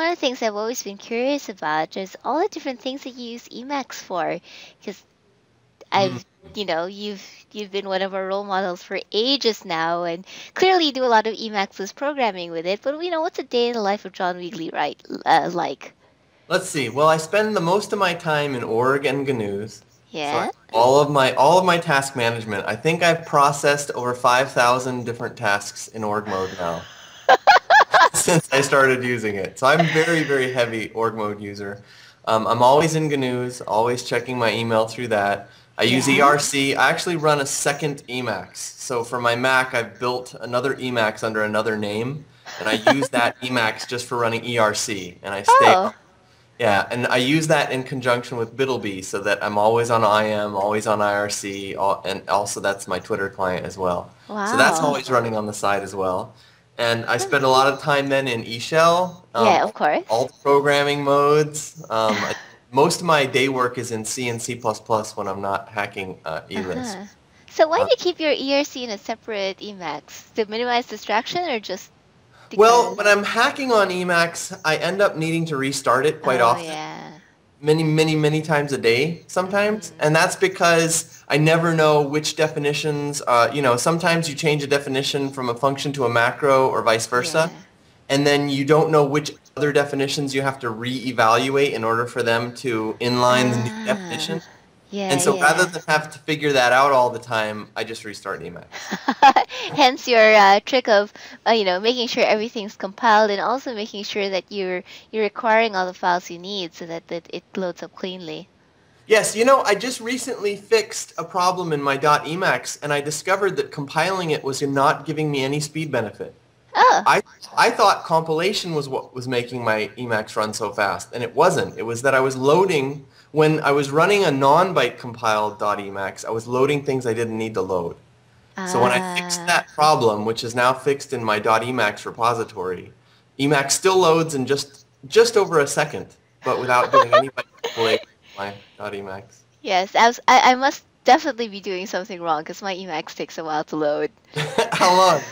one of the things I've always been curious about is all the different things that you use Emacs for, because I've, you know, you've you've been one of our role models for ages now, and clearly you do a lot of Emacs programming with it. But you know, what's a day in the life of John Wiegley, right? Uh, like. Let's see. Well, I spend the most of my time in org and Gnus. Yeah. So all of my all of my task management. I think I've processed over 5,000 different tasks in org mode now. since I started using it. So I'm very, very heavy org mode user. Um, I'm always in Gnus, always checking my email through that. I use Yeah. ERC. I actually run a second Emacs. So for my Mac, I've built another Emacs under another name, and I use that Emacs just for running ERC. And I stay Oh. yeah, and I use that in conjunction with BitlBee so that I'm always on IM, always on IRC, all, and also that's my Twitter client as well. Wow. So that's always running on the side as well. And I spend a lot of time then in eShell, um, yeah, of course. alt programming modes. Um, I- most of my day work is in C and C++ when I'm not hacking uh, ELISP. Uh-huh. So why do you keep your ERC in a separate Emacs? To minimize distraction or just Well, when I'm hacking on Emacs, I end up needing to restart it quite oh, often. yeah. many, many, many times a day sometimes. And that's because I never know which definitions, uh, you know, sometimes you change a definition from a function to a macro or vice versa. Yeah. And then you don't know which other definitions you have to reevaluate in order for them to inline the new Ah, definition. Yeah, And so yeah. rather than have to figure that out all the time, I just restart Emacs. Hence your uh, trick of, uh, you know, making sure everything's compiled and also making sure that you're you're requiring all the files you need so that, that it loads up cleanly. Yes, you know, I just recently fixed a problem in my .emacs, and I discovered that compiling it was not giving me any speed benefit. Oh, I I thought compilation was what was making my Emacs run so fast, and it wasn't. It was that I was loading when I was running a non-byte compiled .emacs. I was loading things I didn't need to load. So when I fixed ah. that problem, which is now fixed in my .emacs repository, Emacs still loads in just just over a second, but without doing any byte compilation of .emacs. Yes, I, was, I, I must definitely be doing something wrong because my Emacs takes a while to load. How long?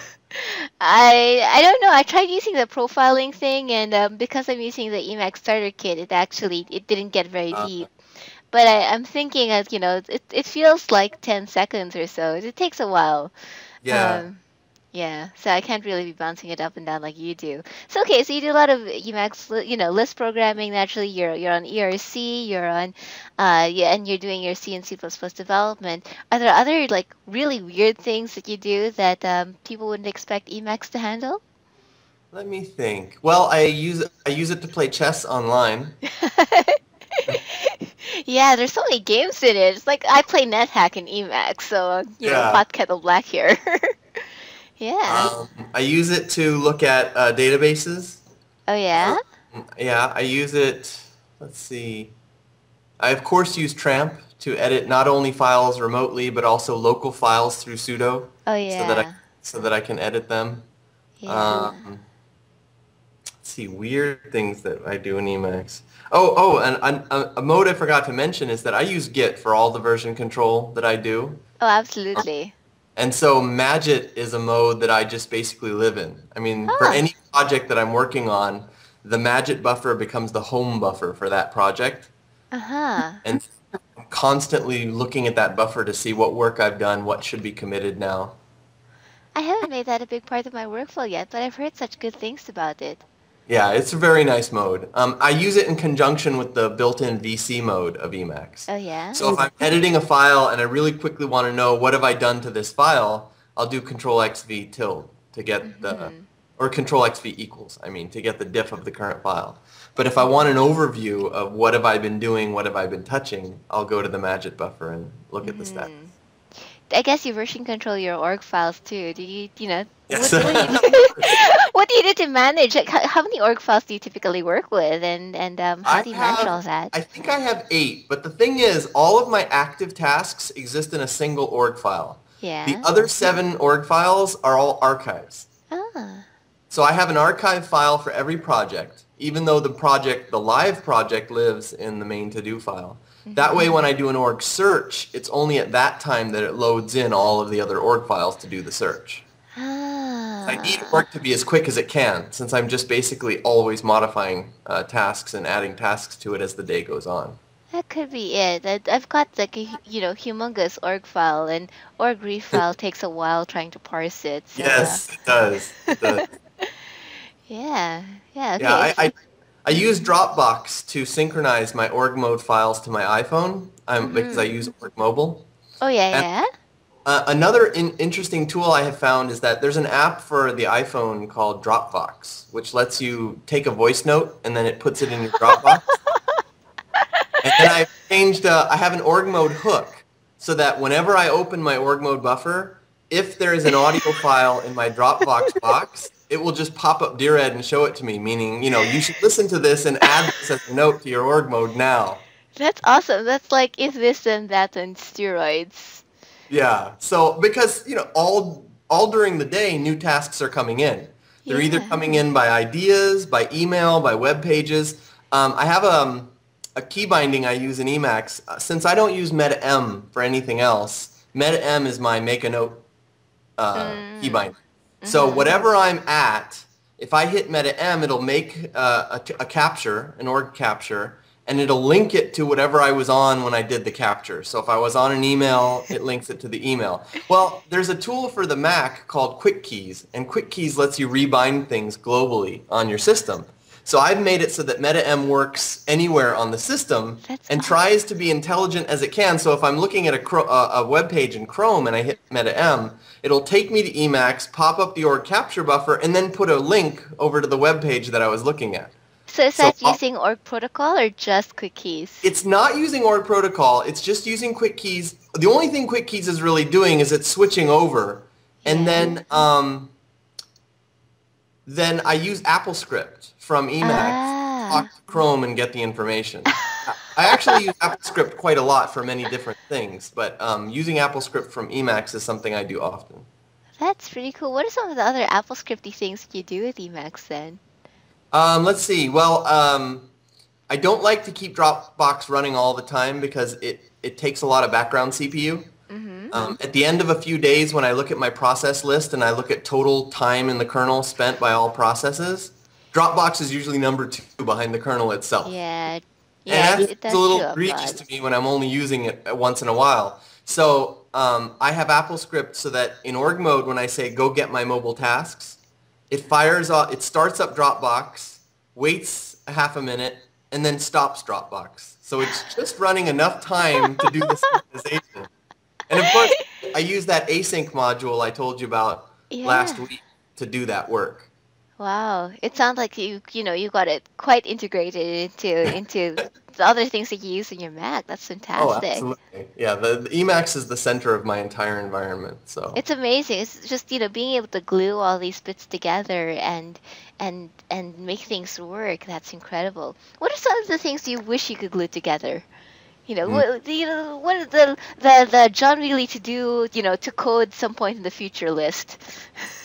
I I don't know. I tried using the profiling thing, and um, because I'm using the Emacs starter kit, it actually it didn't get very Uh. deep. But I, I'm thinking, as you know, it it feels like 10 seconds or so. It takes a while. Yeah. Um, yeah, so I can't really be bouncing it up and down like you do. So okay, so you do a lot of Emacs, you know, Lisp programming. Naturally, you're you're on ERC, you're on, uh, yeah, and you're doing your C and C++ development. Are there other like really weird things that you do that um, people wouldn't expect Emacs to handle? Let me think. Well, I use I use it to play chess online. yeah, there's so many games in it. It's like I play NetHack in Emacs, so you know, Yeah. pot kettle black here. yeah. Um, I use it to look at uh, databases. oh yeah. Yeah, I use it. Let's see. I of course use Tramp to edit not only files remotely but also local files through sudo Oh yeah. so that I so that I can edit them. yeah. Um, let's see weird things that I do in Emacs. Oh, oh, and a, a mode I forgot to mention is that I use Git for all the version control that I do. oh, absolutely. And so Magit is a mode that I just basically live in. I mean, for Ah. any project that I'm working on, the Magit buffer becomes the home buffer for that project. Uh huh. And I'm constantly looking at that buffer to see what work I've done, what should be committed now. I haven't made that a big part of my workflow yet, but I've heard such good things about it. Yeah, it's a very nice mode. Um, I use it in conjunction with the built-in VC mode of Emacs. Oh yeah. So if I'm editing a file and I really quickly want to know what have I done to this file, I'll do Control XV tilde to get the, Mhm. or Control XV equals, I mean, to get the diff of the current file. But if I want an overview of what have I been doing, what have I been touching, I'll go to the Magit buffer and look at the stats. Mhm. I guess you version control your org files too. Do you, you know, Yes. what, what, do you do, what do you do to manage? Like, how, how many org files do you typically work with, and and um, how I do you manage have- all that? I think I have eight, but the thing is, all of my active tasks exist in a single org file. yeah. The other seven org files are all archives. ah. So I have an archive file for every project, even though the project, the live project lives in the main to-do file. That way when I do an org search, it's only at that time that it loads in all of the other org files to do the search. Ah. I need work to be as quick as it can, since I'm just basically always modifying uh, tasks and adding tasks to it as the day goes on. That could be it. I- I've got like a you know humongous org file, and org ref file takes a while trying to parse it. So Yes, it does. It does. yeah, yeah. Okay. Yeah, I, I, I use Dropbox to synchronize my org mode files to my iPhone um, because I use org mobile. oh yeah, and- yeah. Uh, another in- interesting tool I have found is that there's an app for the iPhone called Dropvox, which lets you take a voice note and then it puts it in your Dropbox. and then I've changed, uh, I have an org mode hook so that whenever I open my org mode buffer, if there is an audio file in my Dropbox box, it will just pop up Dired and show it to me, meaning, you know, you should listen to this and add this as a note to your org mode now. That's awesome. That's like if this and that and steroids. Yeah. So because you know all all during the day, new tasks are coming in. They're either coming in by ideas, by email, by web pages. Um, I have um, a key binding I use in Emacs. Uh, since I don't use MetaM for anything else, MetaM is my make a note uh, key binding. So whatever I'm at, if I hit MetaM, it'll make uh, a, a capture, an org capture, and it'll link it to whatever I was on when I did the capture. So if I was on an email, it links it to the email. Well, there's a tool for the Mac called QuicKeys, and QuicKeys lets you rebind things globally on your system. So I've made it so that MetaM works anywhere on the system That's and awesome. tries to be intelligent as it can. So if I'm looking at a, Cro- uh, a web page in Chrome and I hit MetaM, it'll take me to Emacs, pop up the org capture buffer, and then put a link over to the web page that I was looking at. So is So that using org protocol or just QuicKeys? It's not using org protocol. It's just using QuicKeys. The only thing QuicKeys is really doing is it's switching over, and then um, then I use AppleScript from Emacs Ah. to talk to Chrome and get the information. I actually use AppleScript quite a lot for many different things, but um, using AppleScript from Emacs is something I do often. That's pretty cool. What are some of the other AppleScripty things you do with Emacs then? Um, let's see. Well, um, I don't like to keep Dropbox running all the time because it, it takes a lot of background CPU. Mm-hmm. Um, at the end of a few days, when I look at my process list and I look at total time in the kernel spent by all processes, Dropbox is usually number two behind the kernel itself. Yeah, yeah, and that's a little egregious to me when I'm only using it once in a while. So um, I have AppleScript so that in org mode, when I say go get my mobile tasks, it fires off, it starts up Dropbox, waits a half a minute, and then stops Dropbox. So it's just running enough time to do the synchronization. And of course, I use that async module I told you about last week to do that work. Wow, it sounds like you you know you got it quite integrated into into the other things that you use in your Mac. That's fantastic. Oh, fantastic. absolutely. Yeah, the, the Emacs is the center of my entire environment. So It's amazing. It's just you know being able to glue all these bits together and and and make things work. That's incredible. What are some of the things you wish you could glue together? You know, Hmm. what you know, what is the the the John Wiegley to do? You know, to code some point in the future list.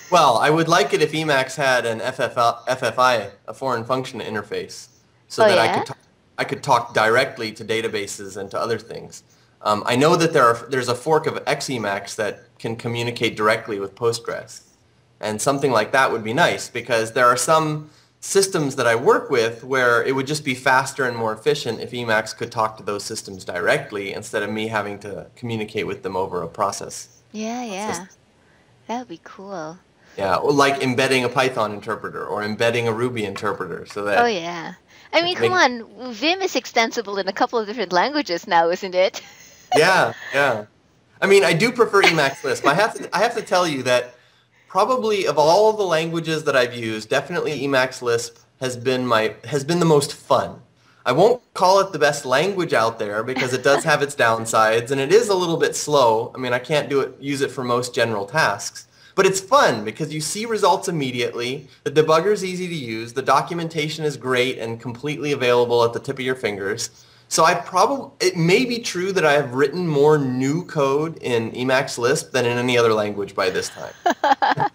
Well, I would like it if Emacs had an FFI, FFI a foreign function interface, so Oh, that I yeah? could talk, I could talk directly to databases and to other things. Um, I know that there are there's a fork of XEmacs that can communicate directly with Postgres, and something like that would be nice because there are some systems that I work with where it would just be faster and more efficient if Emacs could talk to those systems directly instead of me having to communicate with them over a process. Yeah, yeah, Just- that would be cool. Yeah, or like embedding a Python interpreter or embedding a Ruby interpreter so that Oh yeah. I mean, come on, Vim is extensible in a couple of different languages now, isn't it? yeah, yeah. I mean, I do prefer Emacs Lisp. I have to I have to tell you that probably of all of the languages that I've used, definitely Emacs Lisp has been my has been the most fun. I won't call it the best language out there because it does have its downsides and it is a little bit slow. I mean, I can't do it use it for most general tasks. But it's fun because you see results immediately. The debugger is easy to use. The documentation is great and completely available at the tip of your fingers. So I probably it may be true that I have written more new code in Emacs Lisp than in any other language by this time. I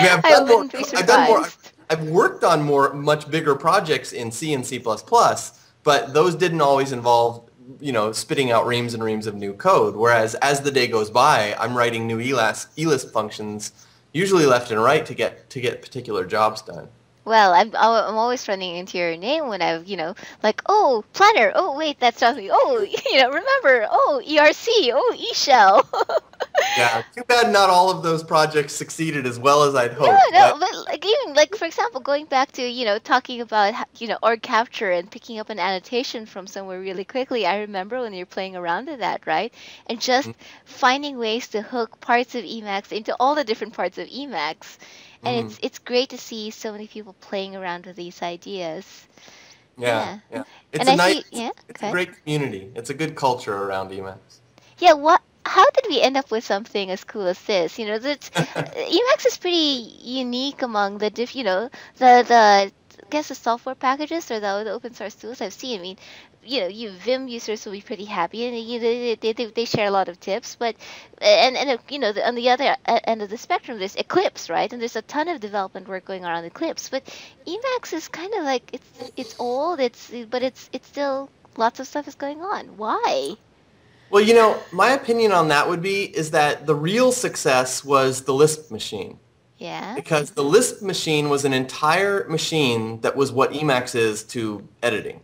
mean, I've I done more. I've done more. I've worked on more, much bigger projects in C and C++, but those didn't always involve, you know, spitting out reams and reams of new code. Whereas as the day goes by, I'm writing new ELAS, ELISP functions, usually left and right to get to get particular jobs done. Well, I'm I'm always running into your name when I've you know like oh planner oh wait that's not me oh you know remember oh ERC oh eShell. yeah, too bad not all of those projects succeeded as well as I'd hoped. No, no, but like even like for example, going back to you know talking about you know org capture and picking up an annotation from somewhere really quickly. I remember when you're playing around with that, right? And just mm-hmm. finding ways to hook parts of Emacs into all the different parts of Emacs and mm. it's it's great to see so many people playing around with these ideas. Yeah, yeah. yeah. It's and a I nice, see, yeah, it's okay. a great community. It's a good culture around Emacs. Yeah, what? How did we end up with something as cool as this? You know, that's Emacs is pretty unique among the diff. You know, the the I guess the software packages or the, the open source tools I've seen. I mean, you know, you Vim users will be pretty happy, and you know, they, they, they share a lot of tips. But eh, and and you know, on the other end of the spectrum, there's Eclipse, right? And there's a ton of development work going on on Eclipse. But Emacs is kind of like it's it's old, it's but it's it's still lots of stuff is going on. Why? Well, you know, my opinion on that would be is that the real success was the Lisp machine. Yeah. Because the Lisp machine was an entire machine that was what Emacs is to editing.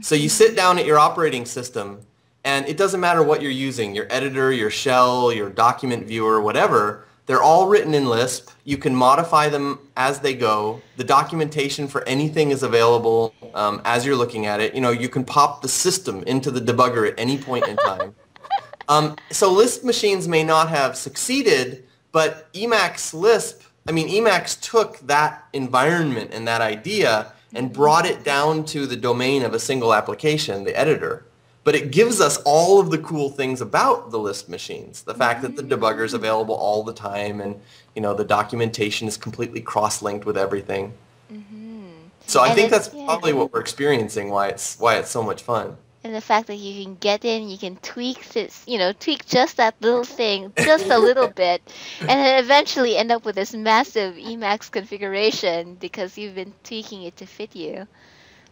So you mm-hmm. sit down at your operating system and it doesn't matter what you're using, your editor, your shell, your document viewer, whatever, they're all written in Lisp. You can modify them as they go. The documentation for anything is available um, as you're looking at it. You know, you can pop the system into the debugger at any point in time. um, so Lisp machines may not have succeeded, but Emacs Lisp, I mean, Emacs took that environment and that idea and brought it down to the domain of a single application, the editor. But it gives us all of the cool things about the Lisp machines. The fact that the debugger is available all the time and you know the documentation is completely cross-linked with everything. Mm-hmm. So I and think that's yeah. probably what we're experiencing. Why it's why it's so much fun and the fact that you can get in, you can tweak this, you know, tweak just that little thing, just a little bit, and then eventually end up with this massive Emacs configuration because you've been tweaking it to fit you.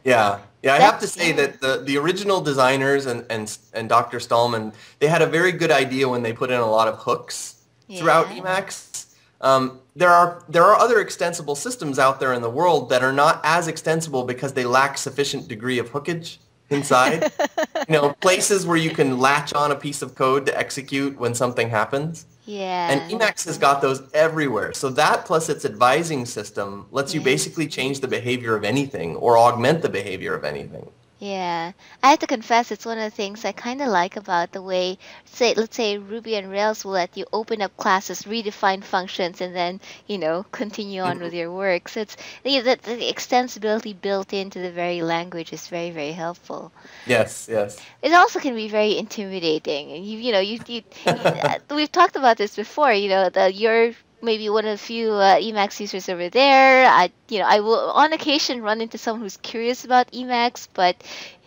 Yeah, yeah. I have to say that the, the original designers and, and and Dr. Stallman, they had a very good idea when they put in a lot of hooks yeah. throughout Emacs. Um, there are there are other extensible systems out there in the world that are not as extensible because they lack sufficient degree of hookage inside. you know, places where you can latch on a piece of code to execute when something happens. Yeah. And Emacs has got those everywhere. So that plus its advising system lets you basically change the behavior of anything or augment the behavior of anything. Yeah, I have to confess, it's one of the things I kind of like about the way, say, let's say Ruby and Rails will let you open up classes, redefine functions, and then you know continue on with your work. So it's the, the, the extensibility built into the very language is very very helpful. Yes, yes. It also can be very intimidating, and you you know you, you, you uh, we've talked about this before. You know, the your maybe one of the few uh, Emacs users over there. I, you know, I will on occasion run into someone who's curious about Emacs, but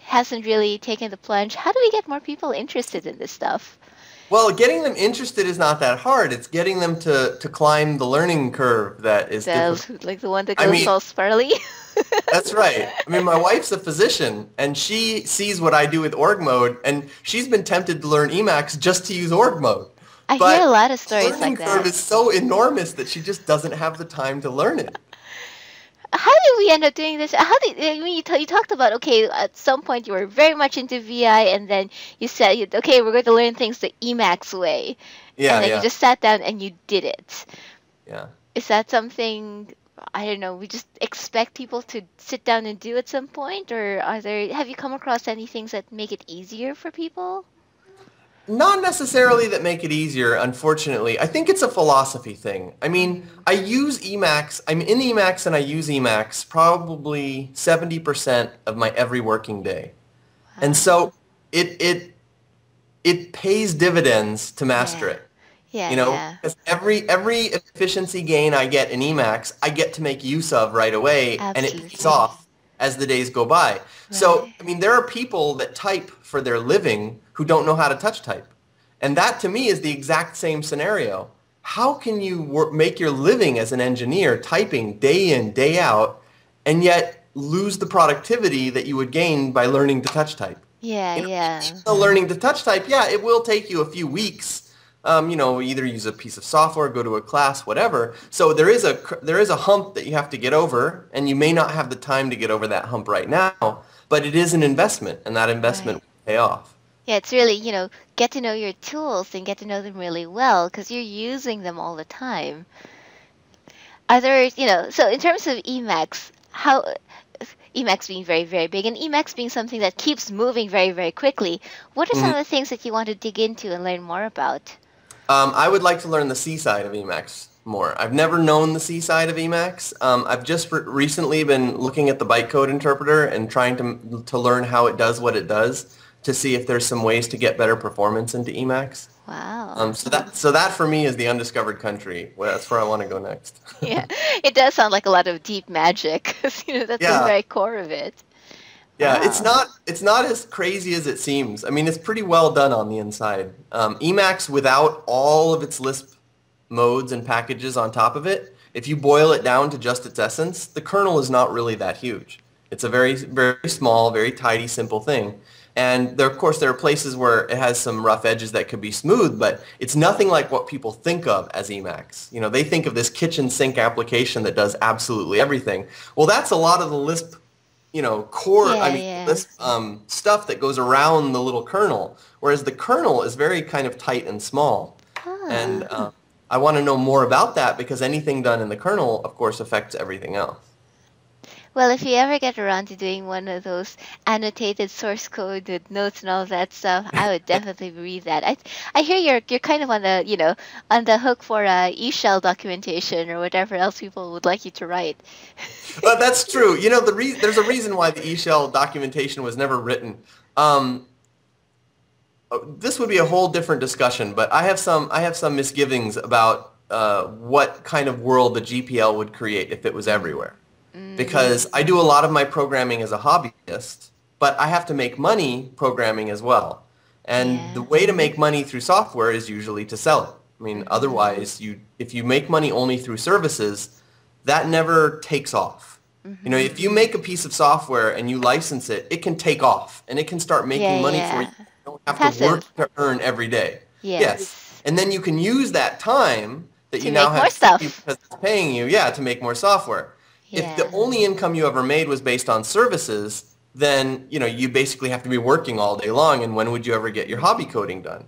hasn't really taken the plunge. How do we get more people interested in this stuff? Well, getting them interested is not that hard. It's getting them to, to climb the learning curve that is the, like the one that goes I mean, all spirally. that's right. I mean, my wife's a physician, and she sees what I do with org mode, and she's been tempted to learn Emacs just to use org mode. I but hear a lot of stories like that. curve is so enormous that she just doesn't have the time to learn it. How did we end up doing this? How did I mean, you, t- you talked about okay at some point you were very much into VI and then you said okay we're going to learn things the Emacs way. Yeah, and then yeah. you just sat down and you did it. Yeah. Is that something I don't know, we just expect people to sit down and do at some point or are there have you come across any things that make it easier for people? Not necessarily that make it easier, unfortunately. I think it's a philosophy thing. I mean, I use Emacs, I'm in Emacs and I use Emacs probably 70% of my every working day. Wow. And so it, it, it pays dividends to master yeah. it. Yeah, you know, yeah. every every efficiency gain I get in Emacs, I get to make use of right away, Absolutely. and it pays off as the days go by. Right. So, I mean, there are people that type for their living who don't know how to touch type. And that to me is the exact same scenario. How can you work, make your living as an engineer typing day in, day out, and yet lose the productivity that you would gain by learning to touch type? Yeah, you know, yeah. Learning to touch type, yeah, it will take you a few weeks um, you know, either use a piece of software, go to a class, whatever. So there is a there is a hump that you have to get over, and you may not have the time to get over that hump right now. But it is an investment, and that investment Right. will pay off. Yeah, it's really, you know, get to know your tools and get to know them really well because you're using them all the time. Are there, you know, so in terms of Emacs, how Emacs being very, very big and Emacs being something that keeps moving very, very quickly, what are some of the things that you want to dig into and learn more about? Um, I would like to learn the C side of Emacs more. I've never known the C side of Emacs. Um, I've just re- recently been looking at the bytecode interpreter and trying to to learn how it does what it does to see if there's some ways to get better performance into Emacs. Wow. Um, so that so that for me is the undiscovered country. Well, that's where I want to go next. yeah, it does sound like a lot of deep magic. you know, that's the very core of it. Yeah, it's not it's not as crazy as it seems. I mean, it's pretty well done on the inside. Um, Emacs without all of its Lisp modes and packages on top of it, if you boil it down to just its essence, the kernel is not really that huge. It's a very very small, very tidy, simple thing. And there, of course, there are places where it has some rough edges that could be smooth, but it's nothing like what people think of as Emacs. You know, they think of this kitchen sink application that does absolutely everything. Well, that's a lot of the Lisp you know, core, I Yeah, mean, yeah. this um, stuff that goes around the little kernel, whereas the kernel is very kind of tight and small. And Ah. uh, I want to know more about that because anything done in the kernel, of course, affects everything else. Well, if you ever get around to doing one of those annotated source code with notes and all that stuff, I would definitely read that. I I hear you're you're kind of on the you know on the hook for uh, eShell documentation or whatever else people would like you to write. But that's true. You know, the re- there's a reason why the eShell documentation was never written. Um, oh, this would be a whole different discussion, but I have some I have some misgivings about uh, what kind of world the GPL would create if it was everywhere. Because I do a lot of my programming as a hobbyist, but I have to make money programming as well. And Yeah. the way to make money through software is usually to sell it. I mean, mm-hmm. otherwise, you if you make money only through services, that never takes off. You know, if you mm-hmm. make a piece of software and you license it, it can take off and it can start making Yeah, money yeah. for you. You don't have Passive. to work to earn every day. Yes. And then you can use that time that To you now more have stuff. because it's paying you, yeah, to make more software. If the only income you ever made was based on services, then you know you basically have to be working all day long. And when would you ever get your hobby coding done?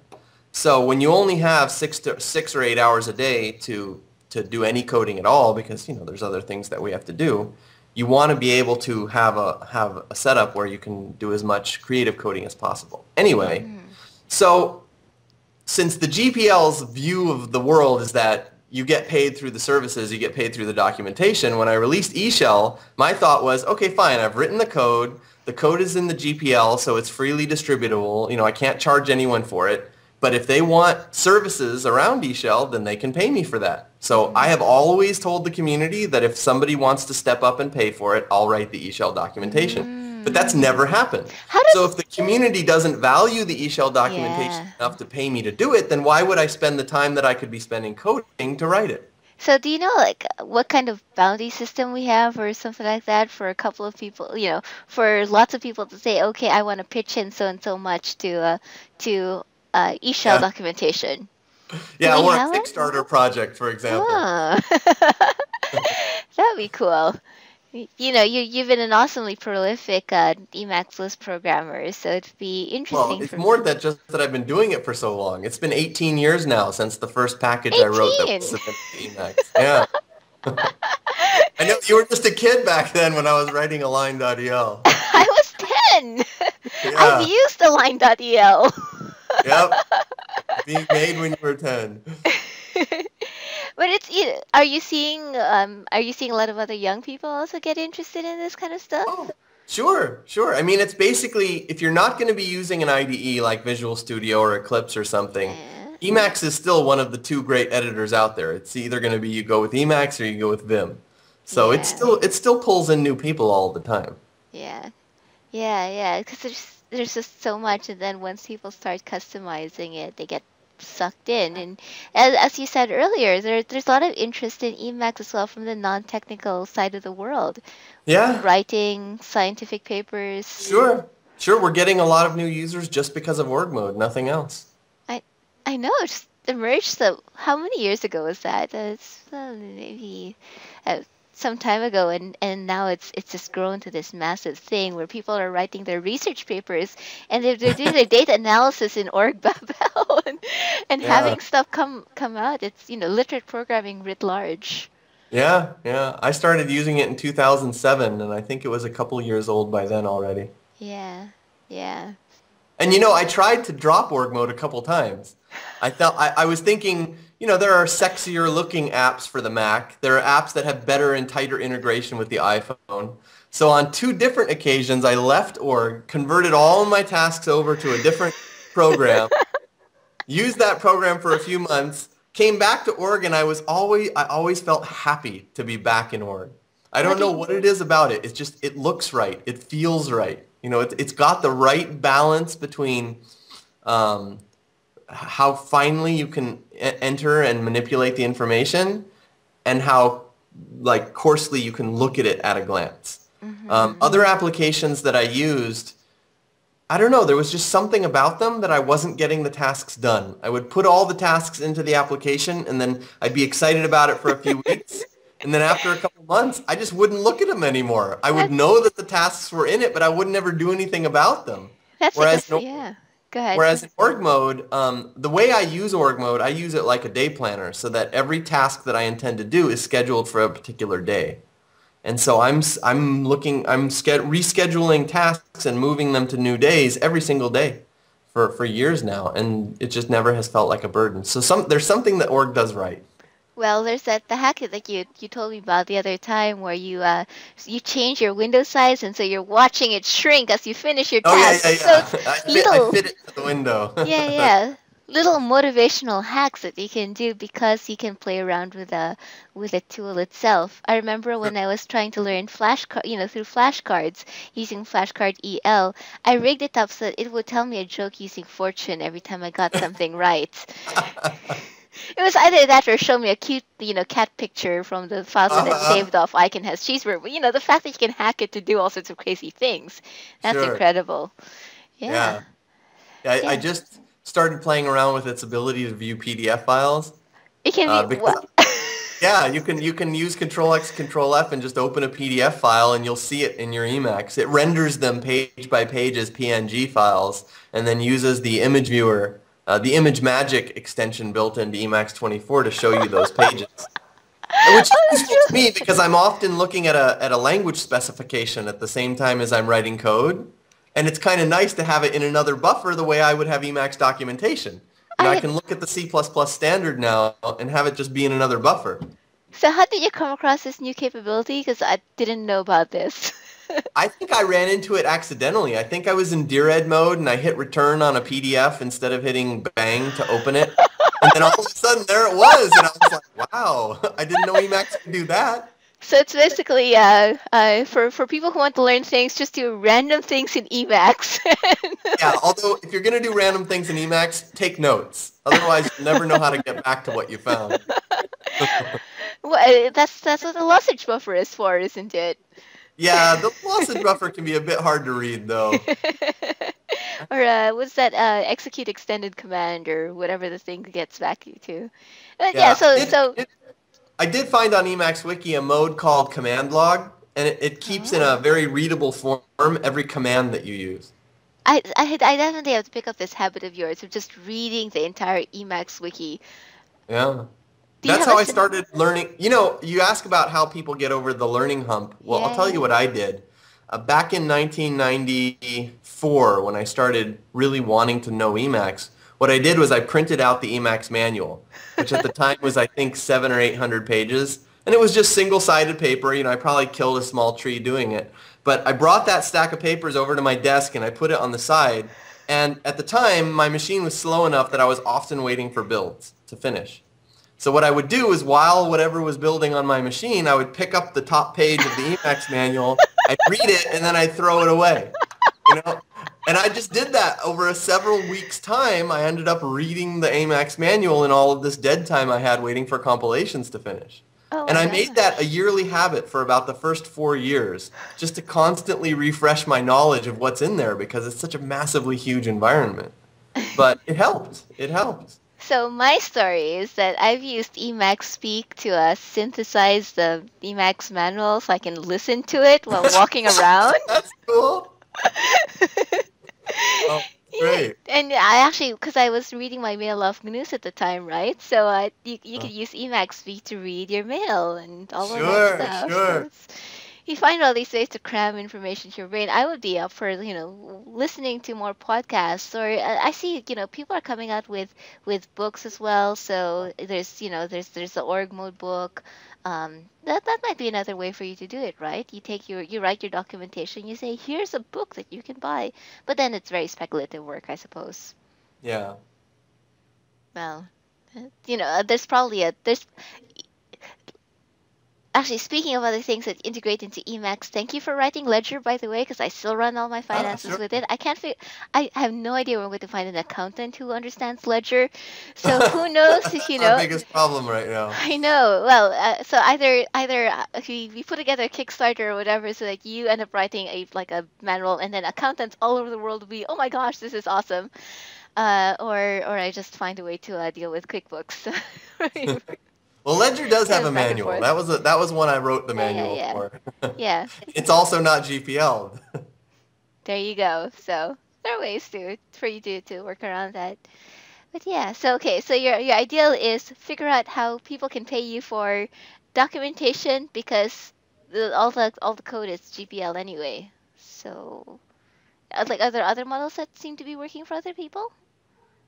So when you only have six to six or eight hours a day to to do any coding at all, because you know there's other things that we have to do, you want to be able to have a have a setup where you can do as much creative coding as possible. Anyway, mm-hmm. so since the GPL's view of the world is that you get paid through the services, you get paid through the documentation, when I released eShell, my thought was, okay, fine, I've written the code. The code is in the GPL, so it's freely distributable. You know, I can't charge anyone for it. But if they want services around eShell, then they can pay me for that. So I have always told the community that if somebody wants to step up and pay for it, I'll write the eShell documentation. Mm. But that's never happened. How does So if the community doesn't value the eShell documentation Yeah. enough to pay me to do it, then why would I spend the time that I could be spending coding to write it? So do you know like what kind of bounty system we have or something like that for a couple of people, you know, for lots of people to say, okay, I want to pitch in so and so much to uh, to uh, eShell Yeah. documentation. Yeah, or a have it? Kickstarter project, for example. Ah. That'd be cool. You know, you you've been an awesomely prolific uh, Emacs Lisp programmer, so it'd be interesting. Well, it's more that just that I've been doing it for so long. It's been 18 years now since the first package I wrote that was Emacs. Yeah. I know you were just a kid back then when I was writing Align.el. I was ten. Yeah. I've used Align.el. Yep. Being made when you were 10. But it's you are you seeing um are you seeing a lot of other young people also get interested in this kind of stuff? Oh, sure, sure. I mean, it's basically, if you're not going to be using an IDE like Visual Studio or Eclipse or something, Yeah. Emacs is still one of the two great editors out there. It's either going to be you go with Emacs or you go with Vim. So it Yeah. still it still pulls in new people all the time. Yeah, yeah, yeah. Because there's there's just so much, and then once people start customizing it, they get sucked in. And as, as you said earlier, there there's a lot of interest in Emacs as well from the non-technical side of the world, Yeah, writing scientific papers. sure. Sure, we're getting a lot of new users just because of org mode, nothing else. I I know it's emerged. So how many years ago was that? That's uh, maybe uh, some time ago, and and now it's it's just grown to this massive thing where people are writing their research papers and they're, they're doing their data analysis in org babel and, and Yeah. having stuff come come out. It's you know literate programming writ large. Yeah, yeah. I started using it in 2007, and I think it was a couple years old by then already. Yeah, yeah. And you know, I tried to drop org mode a couple times. I thought I, I was thinking, you know, there are sexier looking apps for the Mac. There are apps that have better and tighter integration with the iPhone. So on two different occasions, I left org, converted all my tasks over to a different program, used that program for a few months, came back to org, and I was always I always felt happy to be back in org. I don't know what it is about it. It's just it looks right. It feels right. You know, it, it's got the right balance between um, how finely you can enter and manipulate the information, and how like coarsely you can look at it at a glance. Um, other applications that I used, I don't know, there was just something about them that I wasn't getting the tasks done. I would put all the tasks into the application and then I'd be excited about it for a few weeks. And then after a couple months, I just wouldn't look at them anymore. I would That's- know that the tasks were in it, but I would never do anything about them. That's Whereas like a, no- yeah. Go ahead. Whereas in org mode, um, the way I use org mode, I use it like a day planner so that every task that I intend to do is scheduled for a particular day. And so I'm, I'm looking, I'm rescheduling tasks and moving them to new days every single day for, for years now. And it just never has felt like a burden. So some, there's something that org does right. Well, there's that the hack that you you told me about the other time where you uh you change your window size and so you're watching it shrink as you finish your Oh yeah, task. yeah, yeah. So I, fit, little- I fit it to the window. yeah, yeah. Little motivational hacks that you can do because you can play around with a with a tool itself. I remember when I was trying to learn flashcard, you know, through flashcards using flashcard EL, I rigged it up so that it would tell me a joke using fortune every time I got something right. It was either that or show me a cute, you know, cat picture from the files that Uh-huh. it saved off I Can Has Cheezburger. You know, the fact that you can hack it to do all sorts of crazy things, that's Sure. incredible. Yeah. Yeah. Yeah, I, I just started playing around with its ability to view PDF files. It can Uh, be? Yeah, you can you can use Control X, Control F, and just open a PDF file, and you'll see it in your Emacs. It renders them page by page as PNG files, and then uses the image viewer, uh, the ImageMagick extension built into Emacs 24 to show you those pages. Which is useful to me because I'm often looking at a at a language specification at the same time as I'm writing code, and it's kind of nice to have it in another buffer the way I would have Emacs documentation. And I I- can look at the C++ standard now and have it just be in another buffer. So how did you come across this new capability? Because I didn't know about this. I think I ran into it accidentally. I think I was in Dired mode and I hit return on a PDF instead of hitting bang to open it. And then all of a sudden there it was. And I was like, wow, I didn't know Emacs could do that. so it's basically uh, uh, for for people who want to learn things, just do random things in Emacs. Yeah, although if you're going to do random things in Emacs, take notes. Otherwise, you'll never know how to get back to what you found. well, uh, that's that's what the lossage buffer is for, isn't it? Yeah, the lossage buffer can be a bit hard to read, though. or uh, what's that uh, execute extended command or whatever the thing gets back you to? Uh, yeah. So It- so it- I did find on Emacs Wiki a mode called command log, and it, it keeps in a very readable form every command that you use. I I, I definitely have to pick up this habit of yours of just reading the entire Emacs wiki. Yeah. That's how I started learning. You know, you ask about how people get over the learning hump. Well, I'll tell you what I did. Uh, back in 1994, when I started really wanting to know Emacs, what I did was I printed out the Emacs manual, which at the time was, I think, seven or 800 pages. And it was just single-sided paper. You know, I probably killed a small tree doing it. But I brought that stack of papers over to my desk and I put it on the side. And at the time, my machine was slow enough that I was often waiting for builds to finish. So what I would do is while whatever was building on my machine, I would pick up the top page of the Emacs manual, I'd read it, and then I'd throw it away. You know? And I just did that over a several weeks time. I ended up reading the Emacs manual in all of this dead time I had waiting for compilations to finish. Oh, And I my made that a yearly habit for about the first four years, just to constantly refresh my knowledge of what's in there because it's such a massively huge environment. But it helped. It helped. So my story is that I've used Emacspeak to uh, synthesize the Emacs manual so I can listen to it while walking around. That's cool. oh, great. And I actually, because I was reading my mail off news at the time, right? So uh, you, you Uh. could use Emacspeak to read your mail and all of that stuff. sure. It's, you find all these ways to cram information to your brain. I would be up for, you know, listening to more podcasts. Or uh, I see, you know, people are coming out with with books as well. So there's, you know, there's there's the org mode book. Um, that that might be another way for you to do it, right? You take your you write your documentation. You say, here's a book that you can buy. But then it's very speculative work, I suppose. Yeah. Well, uh, you know, uh, there's probably a there's actually speaking of other things that integrate into Emacs. Thank you for writing Ledger, by the way, because I still run all my finances sure. with it. I can't figure. I have no idea where I'm going to find an accountant who understands Ledger. So who knows if you That's our know. biggest problem right now. I know. Well, uh, so either either uh, we, we put together a Kickstarter or whatever, so that you end up writing a like a manual, and then accountants all over the world will be, oh my gosh, this is awesome. Uh, or or I just find a way to uh, deal with QuickBooks. Well, Ledger does have a of back and manual. That was a, that was one I wrote the Yeah, yeah, manual yeah. for. yeah, it's also not GPL. there you go. So there are ways to for you to to work around that. But yeah, so okay, so your your ideal is figure out how people can pay you for documentation because the, all the all the code is GPL anyway. So, uh, like, are there other models that seem to be working for other people?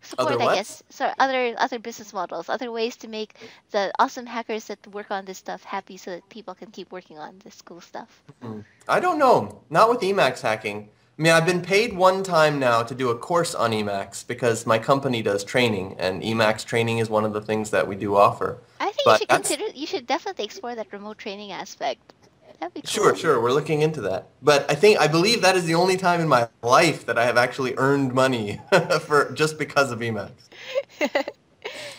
Support, Other I what? guess. So other other business models, other ways to make the awesome hackers that work on this stuff happy, so that people can keep working on this cool stuff. Mm-hmm. I don't know. Not with Emacs hacking. I mean, I've been paid one time now to do a course on Emacs because my company does training, and Emacs training is one of the things that we do offer. I think you should that's- consider. You should definitely explore that remote training aspect. That'd be cool. Sure, sure. We're looking into that. But I think I believe that is the only time in my life that I have actually earned money for just because of Emacs.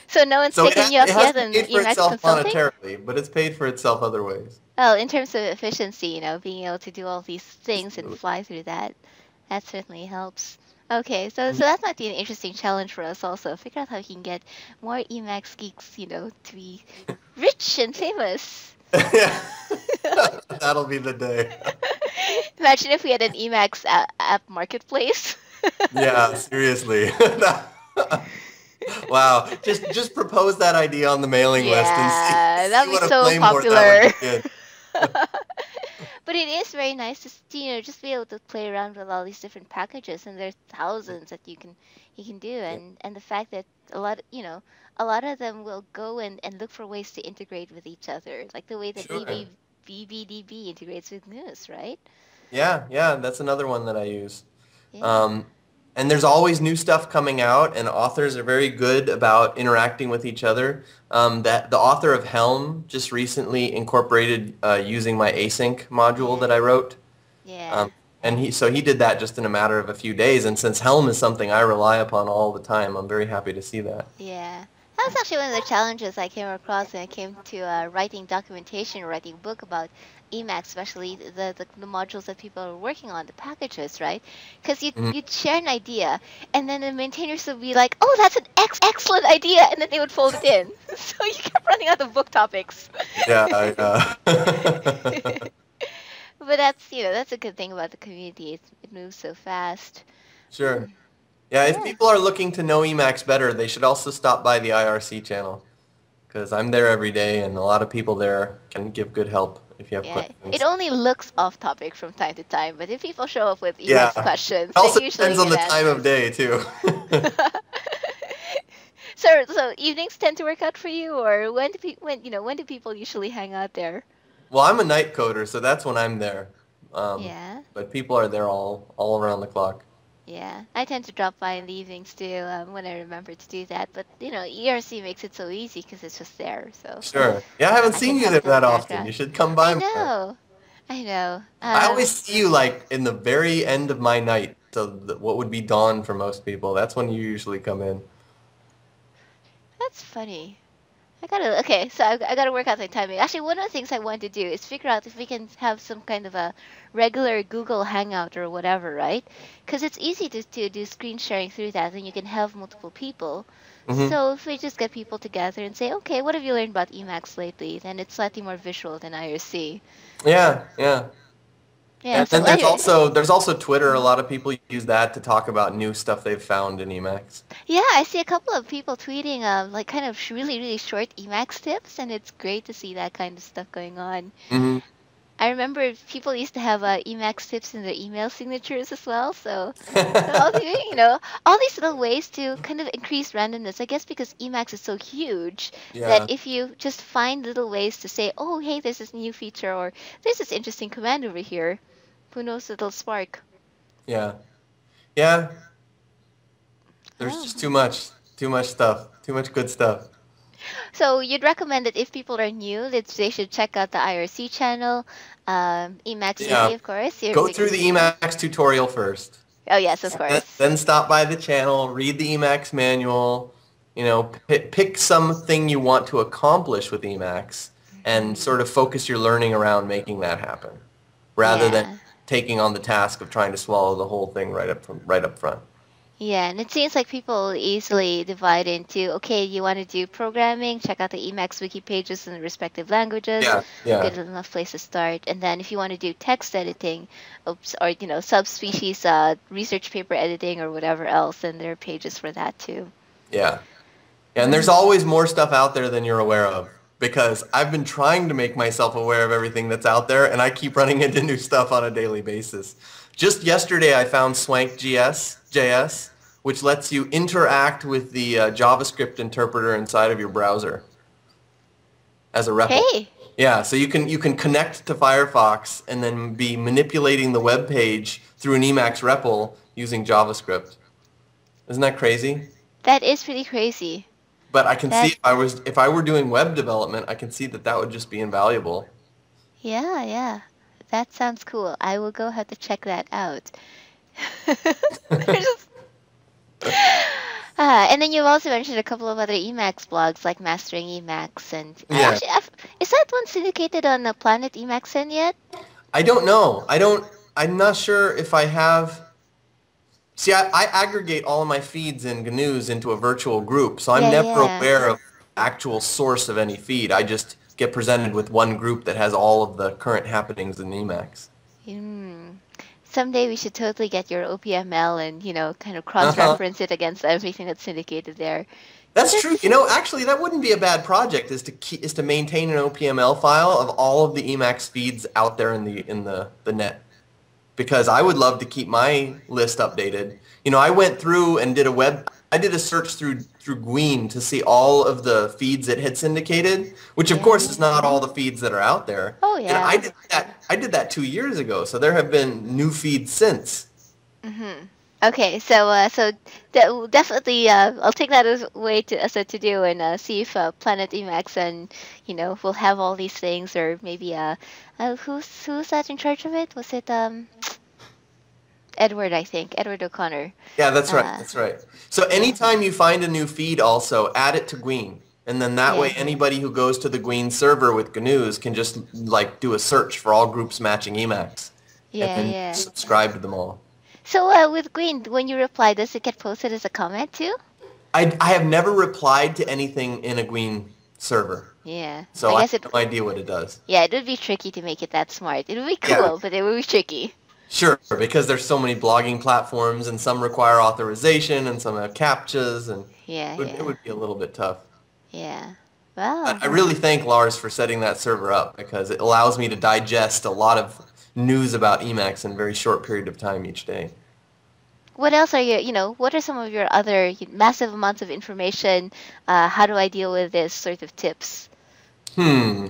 So no one's So it, taken has, you up it yet on Emacs itself consulting? monetarily, but it's paid for itself other ways. Well, in terms of efficiency, you know, being able to do all these things and fly through that, that certainly helps. Okay, so Mm-hmm. so that might be an interesting challenge for us also. Figure out how we can get more Emacs geeks, you know, to be rich and famous. That'll be the day. Imagine if we had an Emacs app marketplace. Yeah, seriously. wow. Just just propose that idea on the mailing list and see, Yeah, that'd be so flame war that would get. But it is very nice to you know just be able to play around with all these different packages, and there's thousands that you can you can do, and and the fact that a lot you know a lot of them will go and, and look for ways to integrate with each other, like the way that Sure. BB, BBDB integrates with Moose, right? Yeah, yeah, that's another one that I use. Yeah. Um, and there's always new stuff coming out, and authors are very good about interacting with each other. Um, that the author of Helm just recently incorporated uh, using my async module that I wrote. yeah. Um, and he so he did that just in a matter of a few days. And since Helm is something I rely upon all the time, I'm very happy to see that. Yeah. That was actually one of the challenges I came across when it came to uh, writing documentation, writing a book about Emacs, especially the, the, the modules that people are working on, the packages, right? Because you'd, Mhm. you'd share an idea, and then the maintainers would be like, oh, that's an ex- excellent idea, and then they would fold it in. so you kept running out of book topics. Yeah. I, uh, but that's, you know, that's a good thing about the community. It, it moves so fast. Sure. Yeah, if people are looking to know Emacs better, they should also stop by the IRC channel because I'm there every day and a lot of people there can give good help if you have Yeah, questions. it only looks off topic from time to time, but if people show up with Emacs Yeah. questions, It also depends on the get time of day too. so, so evenings tend to work out for you, or when do pe- when you know when do people usually hang out there? well, I'm a night coder, so that's when I'm there. Um, yeah, But people are there all all around the clock. Yeah. I tend to drop by in the evenings too um, when I remember to do that. But you know, ERC makes it so easy because it's just there. So Sure. Yeah, I haven't I seen you there that often. background. You should come by I know, I know. I Um, always see you like in the very end of my night, so what would be dawn for most people. That's when you usually come in. That's funny. I gotta okay, so I, I gotta work out the timing. Actually, one of the things I want to do is figure out if we can have some kind of a regular Google Hangout or whatever, right? Because it's easy to, to do screen sharing through that, and you can have multiple people. hmm So if we just get people together and say, okay, what have you learned about Emacs lately? Then it's slightly more visual than IRC. Yeah, yeah. Yeah. And then there's also there's also Twitter. A lot of people use that to talk about new stuff they've found in Emacs. yeah, I see a couple of people tweeting um, like kind of really really short Emacs tips, and it's great to see that kind of stuff going on. hmm I remember people used to have uh, Emacs tips in their email signatures as well. So, so all the, you know, all these little ways to kind of increase randomness. I guess because Emacs is so huge Yeah, that if you just find little ways to say, oh, hey, there's this new feature or there's this interesting command over here, who knows, it'll spark. yeah, yeah. There's Oh. just too much, too much stuff, too much good stuff. So you'd recommend that if people are new, that they should check out the IRC channel, um, Emacs Yeah, Wiki, of course. Go through the Emacs tutorial first. Oh yes, of course. then stop by the channel, read the Emacs manual. You know, pick, pick something you want to accomplish with Emacs, and sort of focus your learning around making that happen, rather Yeah. than taking on the task of trying to swallow the whole thing right up from right up front. Yeah, and it seems like people easily divide into okay, you want to do programming, check out the Emacs wiki pages in the respective languages, Yeah, yeah. good enough place to start. And then if you want to do text editing, oops, or you know, subspecies uh, research paper editing or whatever else, then there are pages for that too. Yeah. And there's always more stuff out there than you're aware of because I've been trying to make myself aware of everything that's out there and I keep running into new stuff on a daily basis. Just yesterday I found SwankJS, JS, which lets you interact with the uh, JavaScript interpreter inside of your browser as a REPL. Hey, Yeah, so you can you can connect to Firefox and then be manipulating the web page through an Emacs REPL using JavaScript. Isn't that crazy? that is pretty crazy. But I can That see if I was if I were doing web development, I can see that that would just be invaluable. yeah, yeah. That sounds cool. I will go have to check that out. Just Uh, and then you also mentioned a couple of other Emacs blogs like Mastering Emacs and Yeah. actually I've, is that one syndicated on the Planet Emacsen yet? I don't know. I don't. I'm not sure if I have. See, I, I aggregate all of my feeds in Gnus into a virtual group, so I'm Yeah, never yeah. aware of actual source of any feed. I just get presented with one group that has all of the current happenings in Emacs. Hmm. Someday we should totally get your OPML and you know kind of Uh-huh. cross-reference it against everything that's syndicated there. That's That's true. You know, actually, that wouldn't be a bad project. Is to keep, is to maintain an OPML file of all of the Emacs feeds out there in the in the the net, because I would love to keep my list updated. You know, I went through and did a web. I did a search through through Gwene to see all of the feeds it had syndicated, which of course is not all the feeds that are out there. Oh yeah. And I did that. I did that two years ago, so there have been new feeds since. hmm Okay, so uh, so de- definitely uh, I'll take that as a way to as a to do and uh, see if uh, Planet Emacsen you know will have all these things or maybe uh, uh who's who's that in charge of it? Was it um Edward? I think Edward O'Connor. Yeah, that's right. Uh, That's right. So anytime you find a new feed, also add it to Gwene, and then that way anybody who goes to the Gwene server with Gnus can just like do a search for all groups matching Emacs, and Yeah, then yeah. subscribe to them all. So uh, with Gwene, when you reply, does it get posted as a comment too? I, I have never replied to anything in a Gwene server, Yeah. so I I guess have it. no idea what it does. Yeah, it would be tricky to make it that smart. It would be Yeah. cool, but it would be tricky. Sure, because there's so many blogging platforms, and some require authorization, and some have captchas, and Yeah, it would, yeah, it would be a little bit tough. yeah. I Well, I really thank Lars for setting that server up because it allows me to digest a lot of news about Emacs in a very short period of time each day. What else are you you know, what are some of your other massive amounts of information? Uh, how do I deal with this sort of tips? Hmm.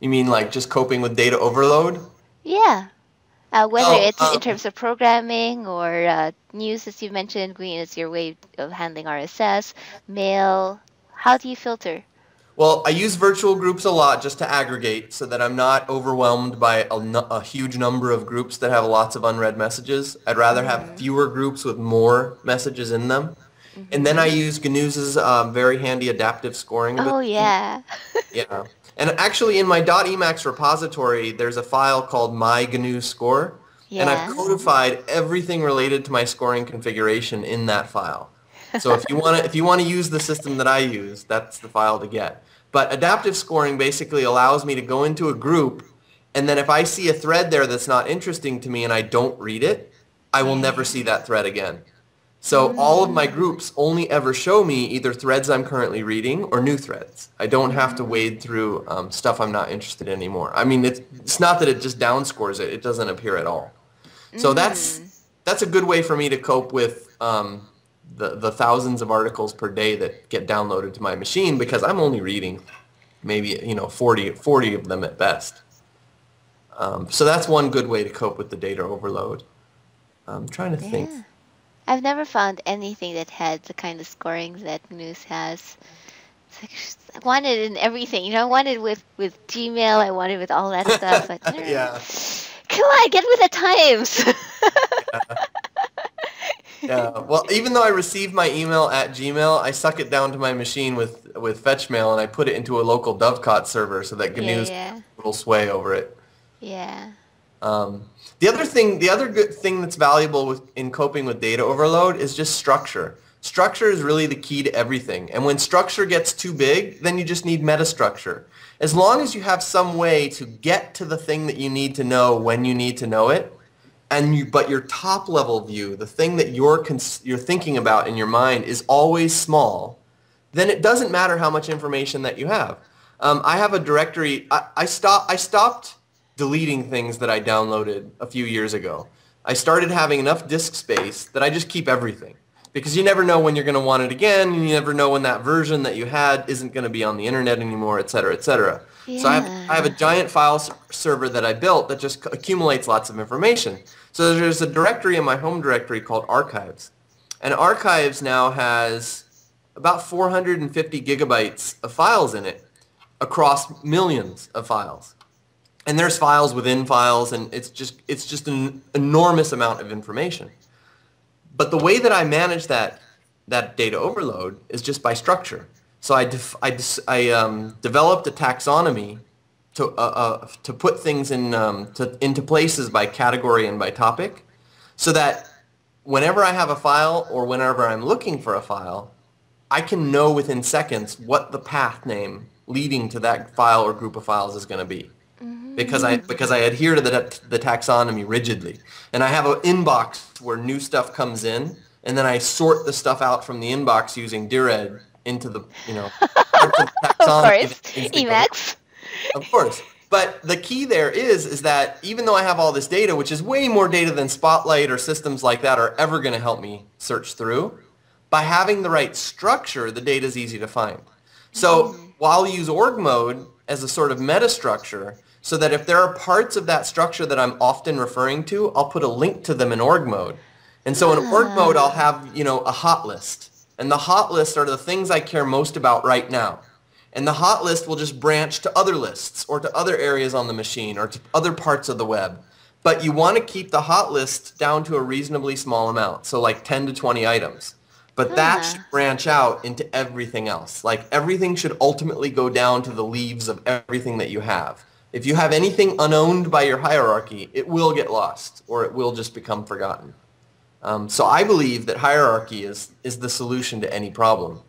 You mean like just coping with data overload? Yeah. Uh, whether Oh, it's in um, terms of programming or uh, news, as you mentioned, Gwene is your way of handling RSS, mail. How do you filter? Well, I use virtual groups a lot just to aggregate so that I'm not overwhelmed by a, a huge number of groups that have lots of unread messages. I'd rather have fewer groups with more messages in them. And then I use Gnus um, very handy adaptive scoring. Oh yeah. yeah. And actually in my .emacs repository, there's a file called my GNU score. Yeah. And I've codified everything related to my scoring configuration in that file. So if you want to if you want to use the system that I use, that's the file to get. But adaptive scoring basically allows me to go into a group and then if I see a thread there that's not interesting to me and I don't read it, I will never see that thread again. So all of my groups only ever show me either threads I'm currently reading or new threads. I don't have to wade through um, stuff I'm not interested in anymore. I mean, it's, it's not that it just downscores it. It doesn't appear at all. So that's, that's a good way for me to cope with um, the, the thousands of articles per day that get downloaded to my machine because I'm only reading maybe, you know, 40, 40 of them at best. Um, so that's one good way to cope with the data overload. I'm trying to think. I've never found anything that had the kind of scoring that Gnus has. It's like, I wanted in everything, you know. I wanted with with Gmail. I wanted with all that stuff. But Yeah. come on, get with the times. Yeah. Well, even though I receive my email at Gmail, I suck it down to my machine with with FetchMail and I put it into a local Dovecot server so that Gnus yeah, a little sway over it. yeah. Um, the other thing, the other good thing that's valuable with, in coping with data overload is just structure. Structure is really the key to everything. And when structure gets too big, then you just need metastructure. As long as you have some way to get to the thing that you need to know when you need to know it, and you, but your top level view, the thing that you're, cons- you're thinking about in your mind is always small, then it doesn't matter how much information that you have. Um, I have a directory. I, I, stop, I stopped deleting things that I downloaded a few years ago. I started having enough disk space that I just keep everything because you never know when you're going to want it again. And you never know when that version that you had isn't going to be on the internet anymore, et cetera, et cetera. yeah. So I have, I have a giant file server that I built that just accumulates lots of information. So there's a directory in my home directory called Archives. And Archives now has about 450 gigabytes of files in it across millions of files. And there's files within files, and it's just it's just an enormous amount of information. But the way that I manage that that data overload is just by structure. So I I, I um, developed a taxonomy to uh, uh, to put things in um, to, into places by category and by topic, so that whenever I have a file or whenever I'm looking for a file, I can know within seconds what the path name leading to that file or group of files is going to be. Because I because I adhere to the the taxonomy rigidly, and I have an inbox where new stuff comes in, and then I sort the stuff out from the inbox using Dired into the you know of the Of taxonomy course, that things that go- Emacs. Of course. But the key there is is that even though I have all this data, which is way more data than Spotlight or systems like that are ever going to help me search through, by having the right structure, the data is easy to find. So mm-hmm. while I'll use org mode as a sort of meta structure, so that if there are parts of that structure that I'm often referring to, I'll put a link to them in org mode. And so in org mode, I'll ah. have, you know, a hot list. And the hot list are the things I care most about right now. And the hot list will just branch to other lists or to other areas on the machine or to other parts of the web. But you want to keep the hot list down to a reasonably small amount, so like 10 to 20 items. But that Ah. should branch out into everything else. Like everything should ultimately go down to the leaves of everything that you have. If you have anything unowned by your hierarchy, it will get lost or it will just become forgotten. Um, so I believe that hierarchy is, is the solution to any problem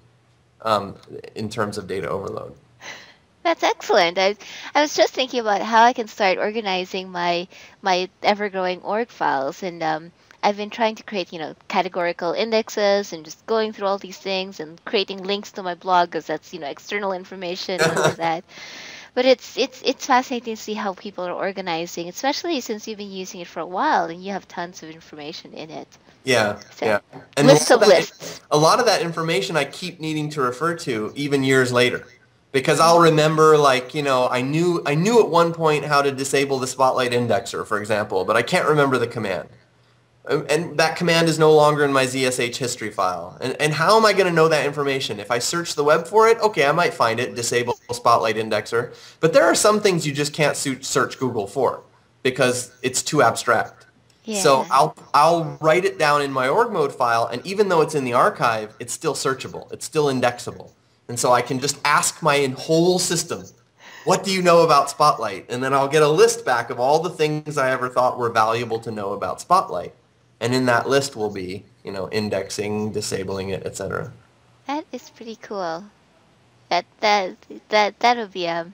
um, in terms of data overload. That's excellent. I, I was just thinking about how I can start organizing my my ever-growing org files, and um, I've been trying to create, you know, categorical indexes and just going through all these things and creating links to my blog because that's, you know, external information and all that. But it's it's it's fascinating to see how people are organizing, especially since you've been using it for a while and you have tons of information in it. Yeah, So, yeah. lists a of lists. A lot of that information I keep needing to refer to even years later. Because I'll remember like, you know, I knew I knew at one point how to disable the Spotlight indexer, for example, but I can't remember the command. Um, And that command is no longer in my ZSH history file. And, and how am I going to know that information? If I search the web for it, okay, I might find it, disable Spotlight indexer. But there are some things you just can't search Google for because it's too abstract. Yeah. So I'll I'll write it down in my org mode file, and even though it's in the archive, it's still searchable. It's still indexable, and so I can just ask my whole system, "What do you know about Spotlight?" And then I'll get a list back of all the things I ever thought were valuable to know about Spotlight, and in that list will be you know indexing, disabling it, etc. That is pretty cool. That that that that'll be um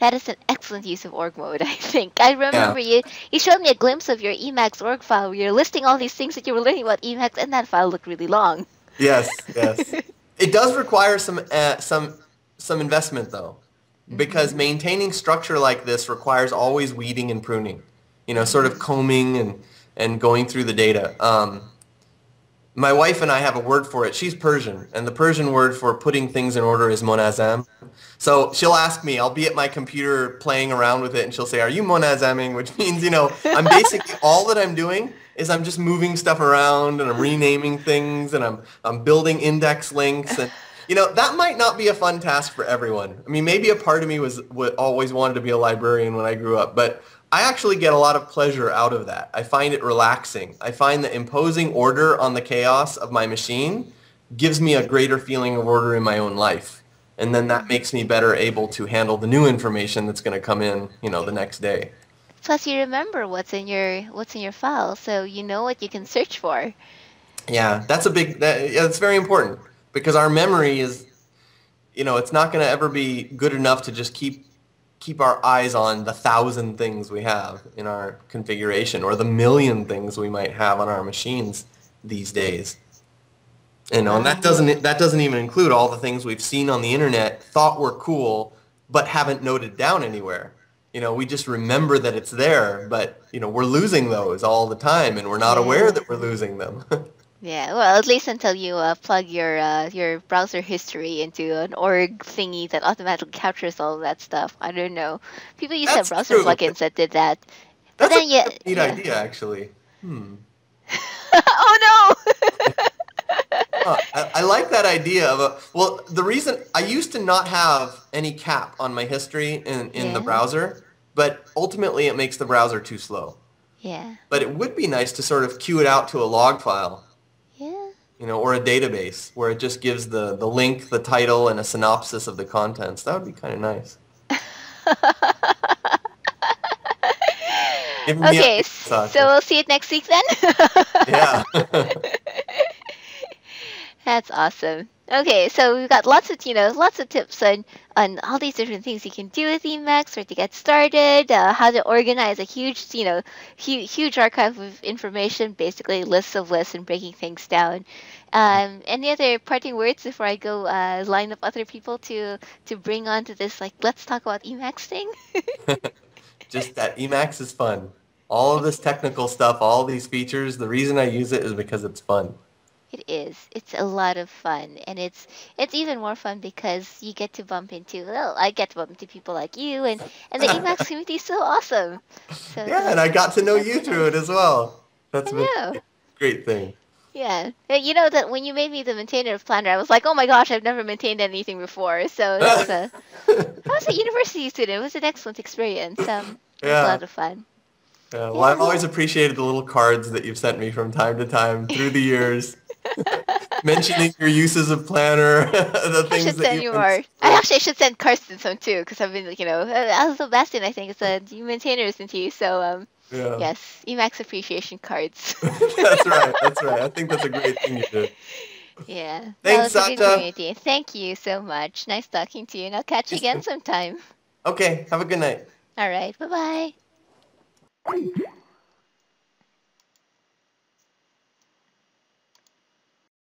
that is an excellent use of org mode, I think. I remember you you showed me a glimpse of your Emacs org file where you're listing all these things that you were learning about Emacs, and that file looked really long. Yes, yes. it does require some uh, some some investment though, because maintaining structure like this requires always weeding and pruning. You know, sort of combing and and going through the data. Um, my wife and I have a word for it. She's Persian, and the Persian word for putting things in order is monazam. So she'll ask me, I'll be at my computer playing around with it, and she'll say, are you monazamming? Which means, you know, I'm basically, all that I'm doing is I'm just moving stuff around, and I'm renaming things, and I'm, I'm building index links, and, you know, that might not be a fun task for everyone. I mean, maybe a part of me was, was always wanted to be a librarian when I grew up, but I actually get a lot of pleasure out of that. I find it relaxing. I find that imposing order on the chaos of my machine gives me a greater feeling of order in my own life. And then that makes me better able to handle the new information that's going to come in, you know, the next day. Plus, you remember what's in your what's in your file, so you know what you can search for. Yeah, that's a big. That, yeah, that's very important because our memory is, you know, it's not going to ever be good enough to just keep keep our eyes on the thousand things we have in our configuration or the million things we might have on our machines these days. You know, and that doesn't that doesn't even include all the things we've seen on the internet, thought were cool, but haven't noted down anywhere. You know, we just remember that it's there, but you know, we're losing those all the time, and we're not aware that we're losing them. Yeah, well, at least until you uh, plug your uh, your browser history into an org thingy that automatically captures all that stuff. I don't know. People used to have browser true. plugins that did that. But That's then a yeah, neat yeah. idea, actually. Hmm. oh no! Huh, I, I like that idea of a well the reason I used to not have any cap on my history in, in the browser, but ultimately it makes the browser too slow. yeah, But it would be nice to sort of queue it out to a log file, yeah. You know, or a database where it just gives the, the link, the title, and a synopsis of the contents. That would be kind of nice. Give me a- Okay, so we'll see it next week then. yeah. That's awesome. Okay, so we've got lots of you know lots of tips on on all these different things you can do with Emacs or to get started, uh, how to organize a huge you know huge, huge archive of information, basically lists of lists and breaking things down. Um, any other parting words before I go uh, line up other people to to bring onto this like let's talk about Emacs thing? just that Emacs is fun. All of this technical stuff, all these features, the reason I use it is because it's fun. It is. It's a lot of fun, and it's it's even more fun because you get to bump into. Well, I get to bump into people like you, and and the Emacs community is so awesome. So Yeah, and I got to know you through it as well. That's I a great thing. Yeah, you know that when you made me the maintainer of Planner, I was like, oh my gosh, I've never maintained anything before. So that was a I was a university student. It was an excellent experience. Um, it was a lot of fun. Yeah, well, I've always appreciated the little cards that you've sent me from time to time through the years, mentioning your uses of Planner, the I things should that send you more. I actually should send Carsten some too, because I've been, like, you know, uh, also Bastien, I think, is a you maintainers into you. So um, Yeah. yes, Emacs appreciation cards. that's right. That's right. I think that's a great thing you did. Yeah. Thanks, that was a good Satya. community. Thank you so much. Nice talking to you, and I'll catch you again sometime. Okay. Have a good night. All right. Bye bye.